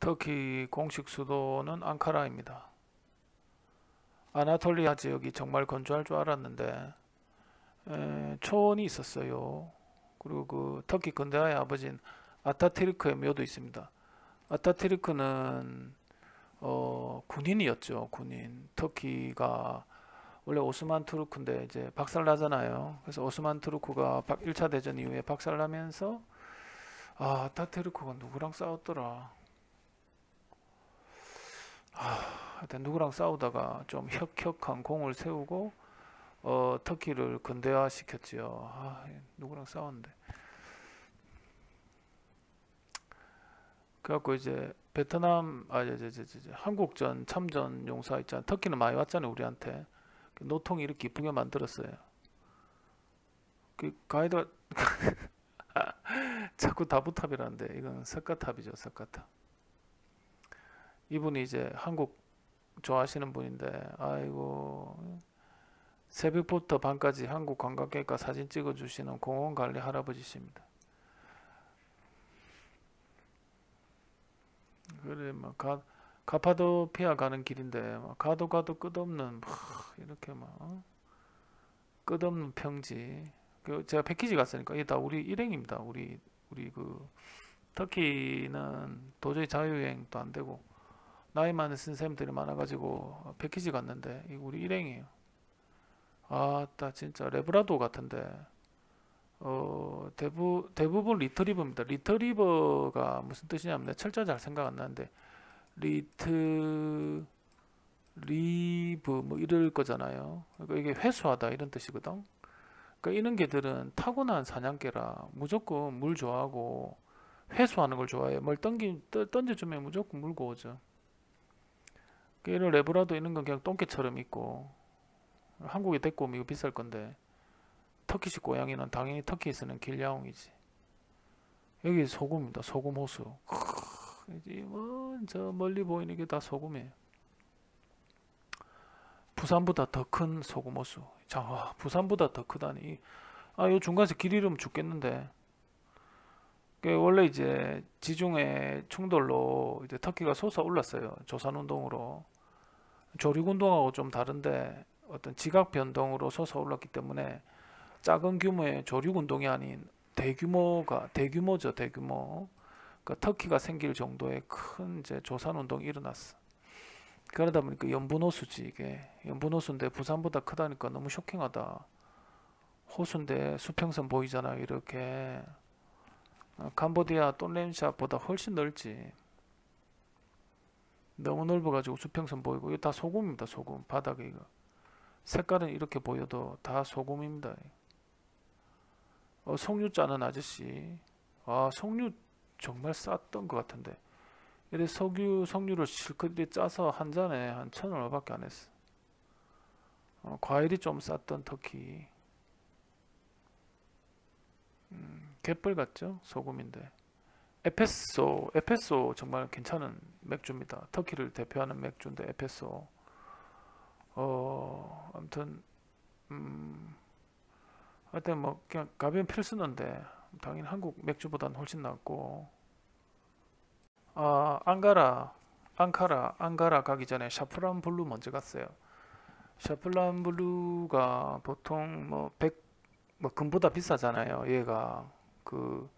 터키 공식 수도는 앙카라입니다. 아나톨리아 지역이 정말 건조할 줄 알았는데 에, 초원이 있었어요. 그리고 그 터키 근대화의 아버지인 아타티르크의 묘도 있습니다. 아타티르크는 어, 군인이었죠. 군인. 터키가 원래 오스만 투르크인데 이제 박살나잖아요. 그래서 오스만 투르크가 1차 대전 이후에 박살나면서 아, 아타티르크가 누구랑 싸웠더라. 아, 하여튼 누구랑 싸우다가 좀 혁혁한 공을 세우고 어, 터키를 근대화 시켰지요. 아, 누구랑 싸웠는데. 그래갖고 이제 베트남 아, 저, 한국전 참전 용사 있잖아. 터키는 많이 왔잖아요, 우리한테. 그 노통 이렇게 이쁘게 만들었어요. 그 가이드 자꾸 다부탑이라는데 이건 석가탑이죠, 석가탑. 이분이 이제 한국 좋아하시는 분인데 아이고 새벽부터 밤까지 한국 관광객과 사진 찍어주시는 공원 관리 할아버지십니다. 그래 막 가, 카파도피아 가는 길인데 막 가도 가도 끝없는 막 이렇게 막 어? 끝없는 평지. 그 제가 패키지 갔으니까 이게 다 우리 일행입니다. 우리 우리 그 터키는 도저히 자유여행도 안 되고 나이 많은 선생님들이 많아가지고 패키지 갔는데 이거 우리 일행이에요. 아따 진짜 레브라도 같은데 어 대부 대부분 리트리버입니다. 리트리버가 무슨 뜻이냐면 내가 철자 잘 생각 안 나는데 retrieve 뭐 이럴 거잖아요. 그러니까 이게 회수하다 이런 뜻이거든. 그러니까 이런 개들은 타고난 사냥개라 무조건 물 좋아하고 회수하는 걸 좋아해. 뭘 던기 떠- 던져주면 무조건 물고 오죠. 그 이런 레브라도 있는 건 그냥 똥개처럼 있고 한국에 데리고 오면 비쌀 건데 터키식 고양이는 당연히 터키에서는 길야옹이지. 여기 소금입니다. 소금 호수. 이제 뭐저 멀리 보이는 게 다 소금이에요. 부산보다 더 큰 소금 호수. 자, 와, 부산보다 더 크다니. 아, 요 중간에서 길 잃으면 죽겠는데. 그 원래 이제 지중해 충돌로 이제 터키가 솟아올랐어요. 조산 운동으로. 조륙 운동하고 좀 다른데 어떤 지각 변동으로 솟아올랐기 때문에 작은 규모의 조륙 운동이 아닌 대규모가 대규모죠 대규모. 그러니까 터키가 생길 정도의 큰 이제 조산 운동이 일어났어. 그러다 보니까 연분호수지 이게. 연분호수인데 부산보다 크다니까 너무 쇼킹하다. 호수인데 수평선 보이잖아 이렇게. 어, 캄보디아 톤렌샵보다 훨씬 넓지 너무 넓어가지고 수평선 보이고 이거 다 소금입니다 소금 바닥에 이거 색깔은 이렇게 보여도 다 소금입니다 어, 석류 짜는 아저씨. 아, 석류 정말 쌌던 것 같은데. 이래 석유, 석류를 실컷 이렇게 짜서 한 잔에 한 천 얼마밖에 안 했어. 어, 과일이 좀 쌌던 터키. 음, 갯벌 같죠? 소금인데. 에페소, 에페소 정말 괜찮은 맥주입니다. 터키를 대표하는 맥주인데 에페소. 어, 아무튼 음, 하여튼 뭐 그냥 가벼운 pilsner인데 당연히 한국 맥주보다는 훨씬 낫고 아 앙가라 앙카라 앙가라 가기 전에 샤프란 볼루 먼저 갔어요 샤프란 볼루가 보통 뭐 100, 뭐 금보다 비싸잖아요 얘가 그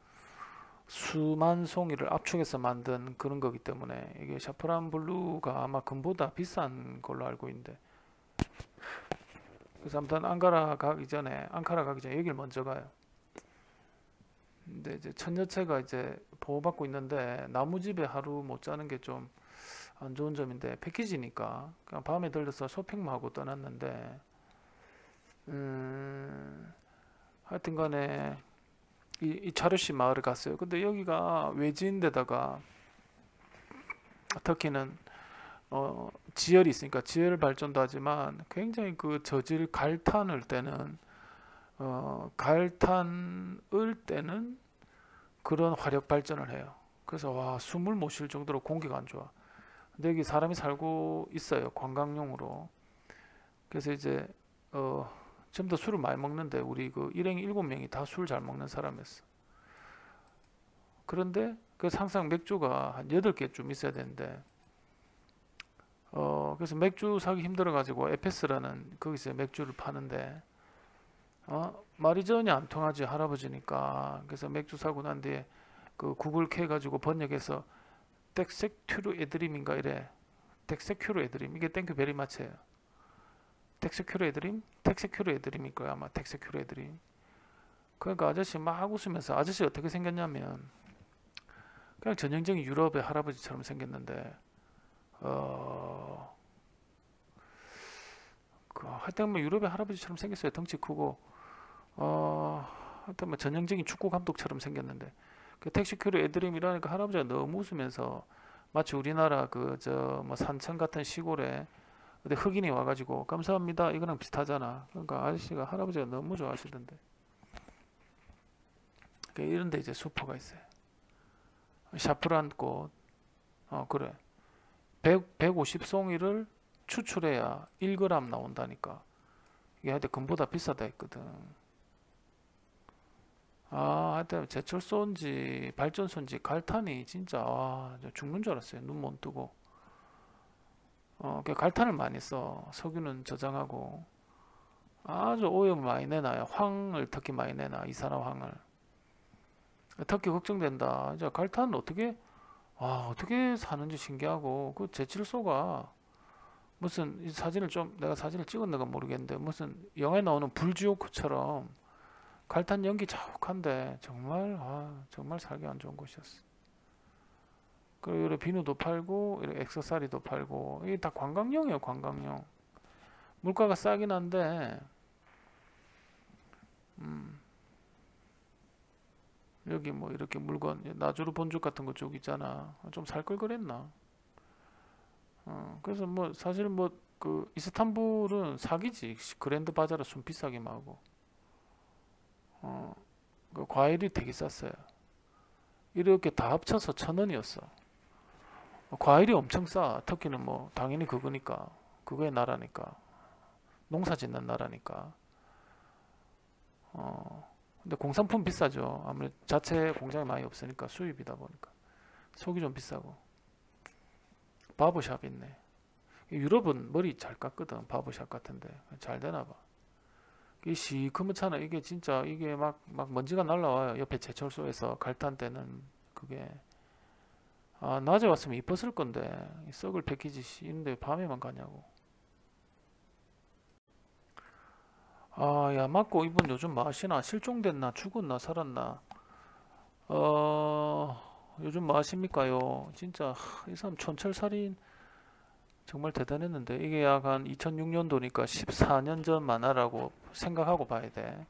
수만 송이를 압축해서 만든 그런 거기 때문에 이게 샤프란 볼루가 아마 금보다 비싼 걸로 알고 있는데 그래서 아무튼 앙카라 가기 전에 앙카라 가기 전에 여기를 먼저 가요. 근데 이제 천여채가 이제 보호받고 있는데 나무집에 하루 못 자는 게 좀 안 좋은 점인데 패키지니까 그냥 밤에 들려서 쇼핑만 하고 떠났는데 음 하여튼 간에 이, 이 차르시 마을을 갔어요. 근데 여기가 외지인데다가 터키는 어, 지열이 있으니까 지열 발전도 하지만 굉장히 그 저질 갈탄을 때는 어, 갈탄을 때는 그런 화력 발전을 해요. 그래서 와 숨을 못 쉴 정도로 공기가 안 좋아. 근데 여기 사람이 살고 있어요 관광용으로. 그래서 이제 어, 좀더 술을 많이 먹는데 우리 그 일행 일곱 명이 다 술 잘 먹는 사람이었어. 그런데 그 항상 맥주가 한 8개쯤 있어야 되는데 어 그래서 맥주 사기 힘들어 가지고 에페스라는 거기서 맥주를 파는데 어 말이 전혀 안 통하지 할아버지니까. 그래서 맥주 사고 난 뒤에 그 구글 켜 가지고 번역해서 teşekkür ederim인가? 이래. teşekkür ederim 이게 thank you very much예요 teşekkür ederim? teşekkür ederim일 거야 아마. teşekkür ederim. 그러니까 아저씨 막 웃으면서 아저씨 어떻게 생겼냐면 그냥 전형적인 유럽의 할아버지처럼 생겼는데 어, 그 하여튼 뭐 유럽의 할아버지처럼 생겼어요. 덩치 크고. 어, 하여튼 뭐 전형적인 축구 감독처럼 생겼는데. 그 택시큐르 애드림이라니까 할아버지가 너무 웃으면서 마치 우리나라 그 저 뭐 산천 같은 시골에 근데 흑인이 와가지고 감사합니다 이거랑 비슷하잖아. 그러니까 아저씨가 할아버지가 너무 좋아하시던데. 그 이런데 이제 수퍼가 있어요. 샤프란 꽃. 어 그래. 100, 150송이를 추출해야 1g 나온다니까. 이게 하여튼 금보다 비싸다 했거든. 아, 하여튼 제철소인지 발전소인지 갈탄이 진짜 아, 저 죽는 줄 알았어요. 눈 못 뜨고. 어, 그 갈탄을 많이 써. 석유는 저장하고. 아주 오염을 많이 내놔요. 황을 특히 많이 내놔. 이산화황을. 특히 걱정된다. 이제 갈탄은 어떻게 와 어떻게 사는지 신기하고 그 제칠소가 무슨 이 사진을 좀 내가 사진을 찍었는가 모르겠는데 무슨 영화에 나오는 불지옥처럼 갈탄 연기 자욱한데 정말 아 정말 살기 안 좋은 곳이었어. 그리고 비누도 팔고 액세서리도 팔고 이게 다 관광용이에요 관광용. 물가가 싸긴 한데 음. 여기 뭐 이렇게 물건 나주루 본죽 같은 거 쪽 있잖아. 좀 살 걸 그랬나? 어 그래서 뭐 사실 뭐 그 이스탄불은 사기지. 그랜드 바자르 순 비싸기만 하고. 어 그 과일이 되게 쌌어요. 이렇게 다 합쳐서 천 원이었어 과일이 엄청 싸 터키는 뭐 당연히 그거니까 그거의 나라니까 농사 짓는 나라니까 어 근데 공산품 비싸죠. 아무래도 자체 공장이 많이 없으니까 수입이다 보니까 속이 좀 비싸고 바버샵 있네. 유럽은 머리 잘 깎거든 바버샵 같은데 잘 되나 봐. 이 시커멓잖아. 이게 진짜 이게 막 막 먼지가 날라와요. 옆에 제철소에서 갈탄 때는 그게 아 낮에 왔으면 이뻤을 건데 썩을 패키지 있는데 밤에만 가냐고. 아, 야, 맞고 이분 요즘 마시나? 실종됐나? 죽었나? 살았나? 어, 요즘 마십니까요? 진짜 하, 이 사람 촌철살인 정말 대단했는데 이게 약 한 2006년도니까 14년 전 만화라고 생각하고 봐야 돼.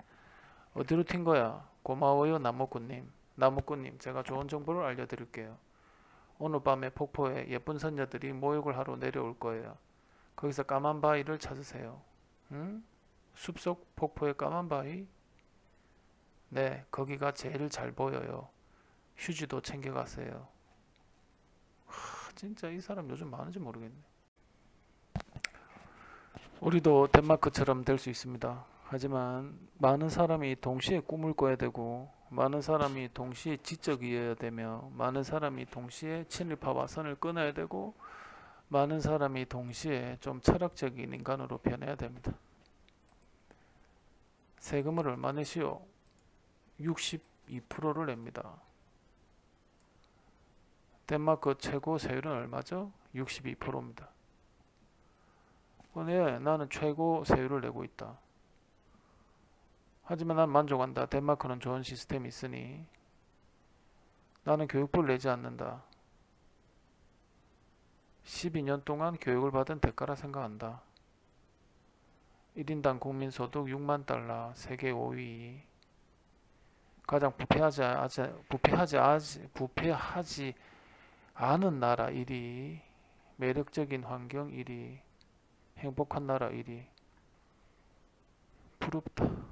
어디로 튄 거야? 고마워요, 나무꾼님. 나무꾼님, 제가 좋은 정보를 알려드릴게요. 오늘 밤에 폭포에 예쁜 선녀들이 모욕을 하러 내려올 거예요. 거기서 까만 바위를 찾으세요. 응? 숲속 폭포의 까만 바위? 네, 거기가 제일 잘 보여요. 휴지도 챙겨가세요. 하, 진짜 이 사람 요즘 많은지 모르겠네. 우리도 덴마크처럼 될 수 있습니다. 하지만 많은 사람이 동시에 꿈을 꿔야 되고 많은 사람이 동시에 지적이어야 되며 많은 사람이 동시에 친일파와 선을 끊어야 되고 많은 사람이 동시에 좀 철학적인 인간으로 변해야 됩니다. 세금을 얼마 내시오? 62%를 냅니다. 덴마크 최고 세율은 얼마죠? 62%입니다. 네, 나는 최고 세율을 내고 있다. 하지만 난 만족한다. 덴마크는 좋은 시스템이 있으니 나는 교육비를 내지 않는다. 12년 동안 교육을 받은 대가라 생각한다. 1인당 국민소득 6만 달러, 세계 5위. 가장 부패하지, 부패하지, 부패하지 않은 나라 1위. 매력적인 환경 1위. 행복한 나라 1위. 부럽다.